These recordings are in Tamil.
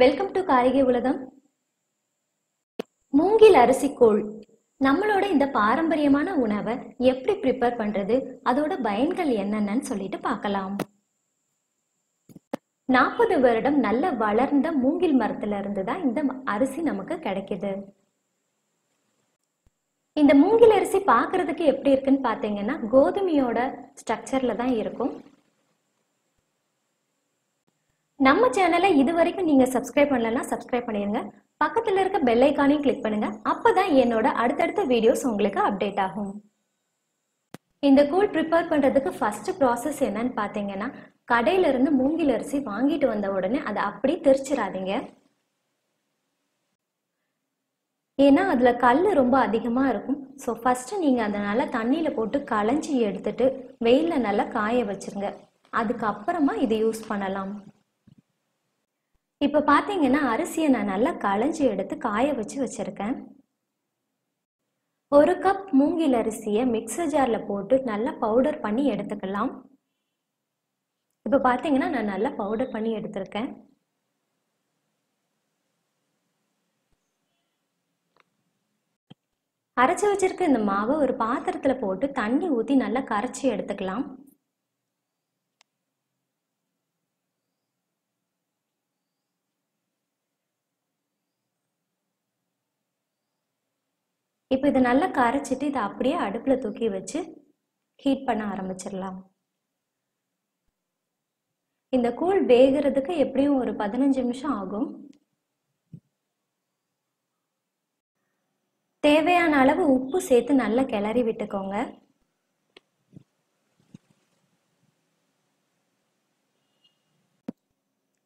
வெல்கம் டு காரிகை உலகம். மூங்கில் அரிசி நம்மளோட இந்த பாரம்பரியமான உணவை எப்படி ப்ரிப்பேர் பண்றது? அதோட பயன்கள் என்னென்னு சொல்லிட்டு பார்க்கலாம். நாற்பது வருடம் நல்ல வளர்ந்த மூங்கில் மரத்துல இருந்து தான் இந்த அரிசி நமக்கு கிடைக்குது. இந்த மூங்கில் அரிசி பாக்குறதுக்கு எப்படி இருக்குன்னு பார்த்தீங்கன்னா கோதுமையோட ஸ்ட்ரக்சர்ல தான் இருக்கும். நம்ம சேனலை இது வரைக்கும் நீங்கள் சப்ஸ்கிரைப் பண்ணலன்னா சப்ஸ்கிரைப் பண்ணிடுங்க. பக்கத்தில் இருக்க பெல்லைக்கானையும் கிளிக் பண்ணுங்க. அப்பதான் என்னோட அடுத்தடுத்த வீடியோஸ் உங்களுக்கு அப்டேட் ஆகும். இந்த கூழ் ப்ரிப்பேர் பண்ணுறதுக்கு ஃபஸ்ட்டு ப்ராசஸ் என்னன்னு பார்த்தீங்கன்னா கடையிலேருந்து மூங்கில் அரிசி வாங்கிட்டு வந்த உடனே அதை அப்படி தெரிச்சிடாதீங்க ஏன்னா அதில் கல் ரொம்ப அதிகமாக இருக்கும். ஸோ ஃபஸ்ட்டு நீங்கள் அதை நல்லா தண்ணியில் போட்டு களைஞ்சி எடுத்துட்டு வெயிலில் நல்லா காய வச்சுருங்க. அதுக்கப்புறமா இதை யூஸ் பண்ணலாம். இப்போ பார்த்தீங்கன்னா அரிசியை நான் நல்லா களைஞ்சி எடுத்து காய வச்சு வச்சுருக்கேன். ஒரு கப் மூங்கில் அரிசியை மிக்சர் ஜாரில் போட்டு நல்லா பவுடர் பண்ணி எடுத்துக்கலாம். இப்போ பார்த்தீங்கன்னா நான் நல்லா பவுடர் பண்ணி எடுத்திருக்கேன். அரைச்சி வச்சிருக்க இந்த மாவை ஒரு பாத்திரத்தில் போட்டு தண்ணி ஊற்றி நல்லா கரைச்சி எடுத்துக்கலாம். இப்போ இதை நல்லா கரைச்சிட்டு இதை அப்படியே அடுப்பில் தூக்கி வச்சு ஹீட் பண்ண ஆரம்பிச்சிடலாம். இந்த கூழ் வேகிறதுக்கு எப்படியும் ஒரு பதினஞ்சு நிமிஷம் ஆகும். தேவையான அளவு உப்பு சேர்த்து நல்லா கிளறி விட்டுக்கோங்க.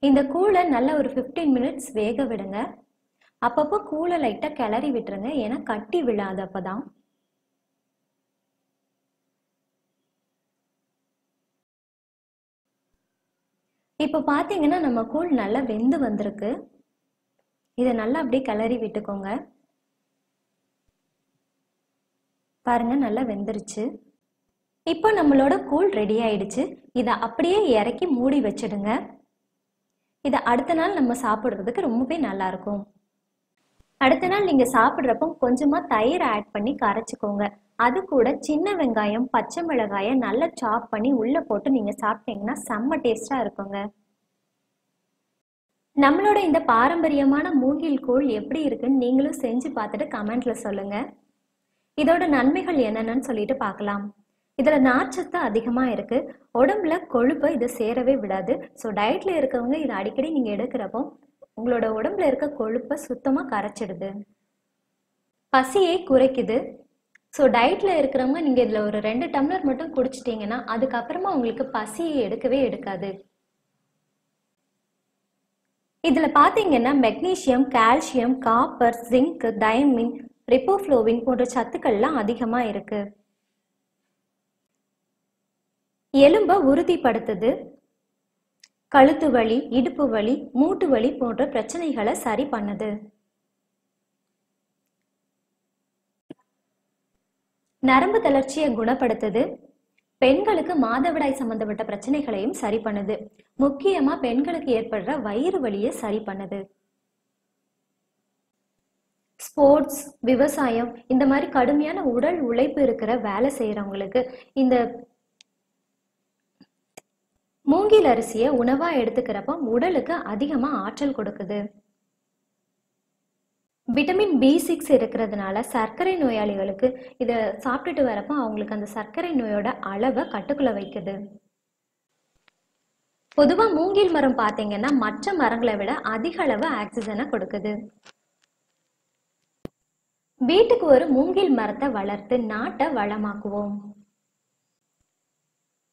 இந்த கூழை நல்லா ஒரு ஃபிஃப்டீன் மினிட்ஸ் வேக விடுங்க. அப்பப்போ கூழை லைட்டாக கிளறி விட்டுருங்க. ஏன்னா கட்டி விழாது அப்பதான். இப்போ பார்த்தீங்கன்னா நம்ம கூழ் நல்லா வெந்து வந்திருக்கு. இதை நல்லா அப்படியே கிளறி விட்டுக்கோங்க. பாருங்க நல்லா வெந்துருச்சு. இப்போ நம்மளோட கூழ் ரெடி ஆயிடுச்சு. இதை அப்படியே இறக்கி மூடி வச்சிடுங்க. இதை அடுத்த நாள் நம்ம சாப்பிட்றதுக்கு ரொம்பவே நல்லா இருக்கும். அடுத்த நாள் நீங்க சாப்பிட்றப்போ கொஞ்சமா தயிர் ஆட் பண்ணி கரைச்சிக்கோங்க. அது கூட சின்ன வெங்காயம் பச்சை மிளகாய நல்லா சாப் பண்ணி உள்ள போட்டு நீங்க சாப்பிட்டீங்கன்னா செம்ம டேஸ்டா இருக்குங்க. நம்மளோட இந்த பாரம்பரியமான மூங்கில் கூழ் எப்படி இருக்குன்னு நீங்களும் செஞ்சு பார்த்துட்டு கமெண்ட்ல சொல்லுங்க. இதோட நன்மைகள் என்னென்னு சொல்லிட்டு பார்க்கலாம். இதுல நார்ச்சத்து அதிகமா இருக்கு. உடம்புல கொழுப்பை இது சேரவே விடாது. ஸோ டயட்ல இருக்கவங்க இதை அடிக்கடி நீங்க எடுக்கிறப்போ உங்களோட உடம்புல இருக்க கொழுப்பை சுத்தமாக கரைச்சிடுது. பசியை குறைக்குது. ஸோ டயட்ல இருக்கிறவங்க நீங்க இதுல ஒரு ரெண்டு டம்ளர் மட்டும் குடிச்சிட்டீங்கன்னா அதுக்கப்புறமா உங்களுக்கு பசியை எடுக்கவே எடுக்காது. இதுல பாத்தீங்கன்னா magnesium calcium copper zinc thiamine riboflavin போன்ற சத்துக்கள்லாம் அதிகமா இருக்கு. எலும்பை உறுதிப்படுத்துது. கழுத்து வலி இடுப்பு வலி மூட்டு வலி போன்ற பிரச்சனைகளை சரி பண்ணுது. நரம்பு தளர்ச்சியை குணப்படுத்துது. பெண்களுக்கு மாதவிடாய் சம்பந்தப்பட்ட பிரச்சனைகளையும் சரி பண்ணுது. முக்கியமா பெண்களுக்கு ஏற்படுற வயிறு வலியை சரி பண்ணுது. ஸ்போர்ட்ஸ் விவசாயம் இந்த மாதிரி கடுமையான உடல் உழைப்பு இருக்கிற வேலை செய்யறவங்களுக்கு இந்த மூங்கில் அரிசியை உணவா எடுத்துக்கிறப்ப உடலுக்கு அதிகமா ஆற்றல் கொடுக்குது. விட்டமின் பி சிக்ஸ் இருக்கிறதுனால சர்க்கரை நோயாளிகளுக்கு இதை சாப்பிட்டுட்டு வரப்போ அவங்களுக்கு அந்த சர்க்கரை நோயோட அளவை கட்டுக்குள்ள வைக்குது. பொதுவா மூங்கில் மரம் பார்த்தீங்கன்னா மற்ற மரங்களை விட அதிக அளவு ஆக்சிஜனை கொடுக்குது. வீட்டுக்கு ஒரு மூங்கில் மரத்தை வளர்த்து நாட்டை வளமாக்குவோம்.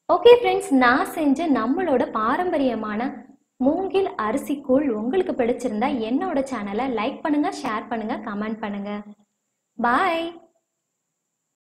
ஓகே ஃப்ரெண்ட்ஸ் நான் செஞ்ச நம்மளோட பாரம்பரியமான மூங்கில் அரிசி கூழ் உங்களுக்கு பிடிச்சிருந்தா என்னோட சேனலை லைக் பண்ணுங்க ஷேர் பண்ணுங்க கமெண்ட் பண்ணுங்க. பாய்